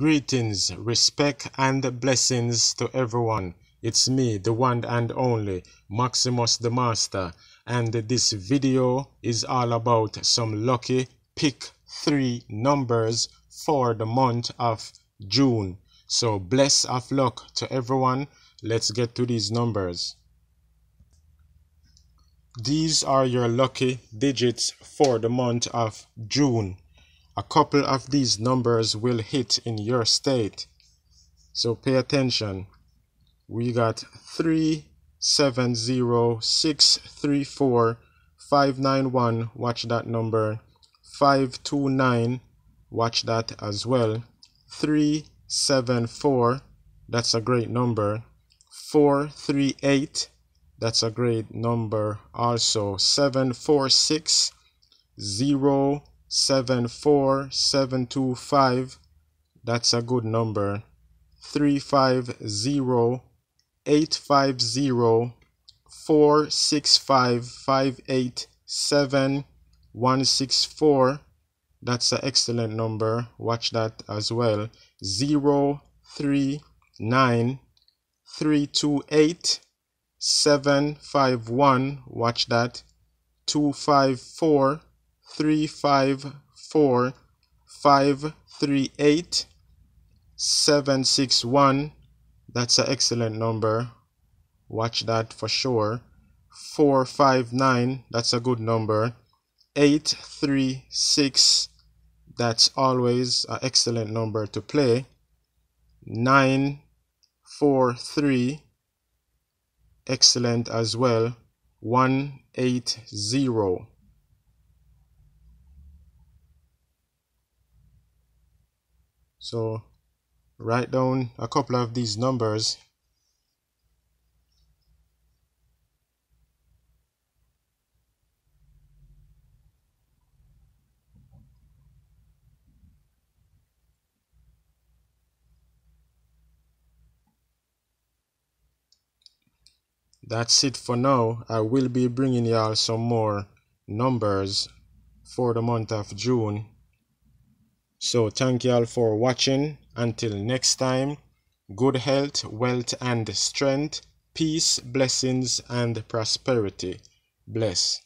Greetings, respect, and blessings to everyone. It's me, the one and only Maximus Da Masta, and this video is all about some lucky pick three numbers for the month of June. So, bless of luck to everyone. Let's get to these numbers. These are your lucky digits for the month of June a couple of these numbers will hit in your state. So pay attention. We got 370634 Watch that number. 529. Watch that as well. 374. That's a great number. 438. That's a great number also. 746. 0 74725 that's a good number. 350 850 465 587 164 that's an excellent number. Watch that as well. 039 328 751 watch that. 254 three five four five three eight seven six one. That's an excellent number. Watch that for sure. 459 that's a good number. 836 that's always an excellent number to play. 943 excellent as well. 180 So write down a couple of these numbers. That's it for now. I will be bringing y'all some more numbers for the month of june so thank you all for watching. Until next time, good health, wealth, and strength, peace, blessings, and prosperity. Bless.